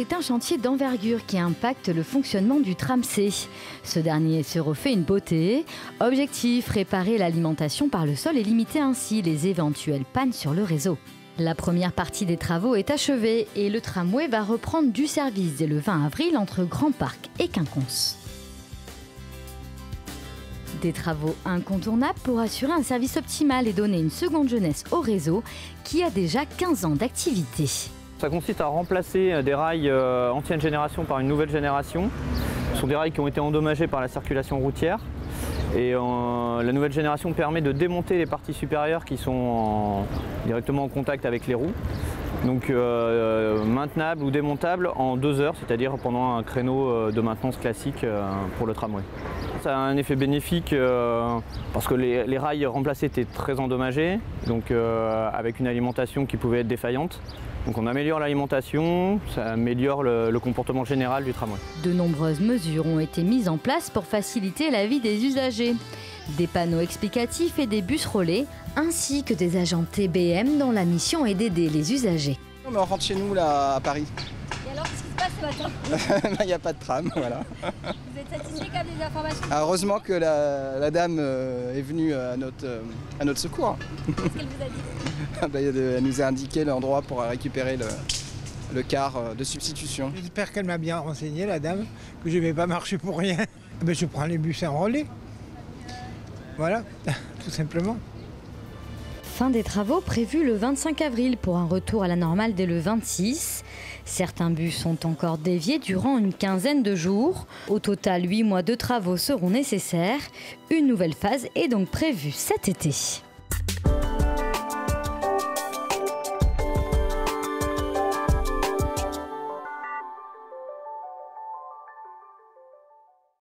c'est un chantier d'envergure qui impacte le fonctionnement du tram C. Ce dernier se refait une beauté. Objectif, réparer l'alimentation par le sol et limiter ainsi les éventuelles pannes sur le réseau. La première partie des travaux est achevée et le tramway va reprendre du service dès le 20 avril entre Grand Parc et Quinconce. Des travaux incontournables pour assurer un service optimal et donner une seconde jeunesse au réseau qui a déjà 15 ans d'activité. Ça consiste à remplacer des rails euh, ancienne génération par une nouvelle génération. Ce sont des rails qui ont été endommagés par la circulation routière. Et euh, la nouvelle génération permet de démonter les parties supérieures qui sont directement en contact avec les roues. Donc euh, maintenable ou démontable en deux heures, c'est-à-dire pendant un créneau de maintenance classique pour le tramway. Ça a un effet bénéfique parce que les, les, rails remplacés étaient très endommagés, donc avec une alimentation qui pouvait être défaillante. Donc on améliore l'alimentation, ça améliore le, le, comportement général du tramway. De nombreuses mesures ont été mises en place pour faciliter la vie des usagers. Des panneaux explicatifs et des bus relais, ainsi que des agents TBM dont la mission est d'aider les usagers. On rentre chez nous là à Paris. Et alors, qu'est-ce qui se passe ce matin Il n'y a pas de tram, voilà. Vous êtes satisfait quand même des informations ah, Heureusement que la, la dame euh, est venue à notre, euh, à notre secours. Qu'est-ce qu'elle vous a dit bah, Elle nous a indiqué l'endroit pour récupérer le, le car euh, de substitution. J'espère qu'elle m'a bien renseigné, la dame, que je ne vais pas marcher pour rien. Mais je prends les bus enrôlés. Voilà, tout simplement. Fin des travaux prévus le 25 avril pour un retour à la normale dès le 26. Certains bus sont encore déviés durant une quinzaine de jours. Au total, 8 mois de travaux seront nécessaires. Une nouvelle phase est donc prévue cet été.